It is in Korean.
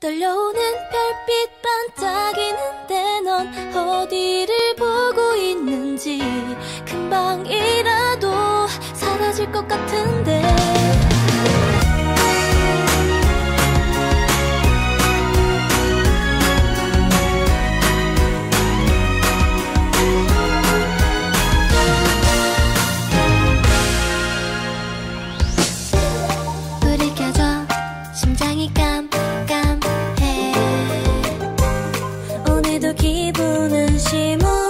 떨려오는 별빛 반짝이는데 넌 어디를 보고 있는지 금방이라도 사라질 것 같은데 우는 심은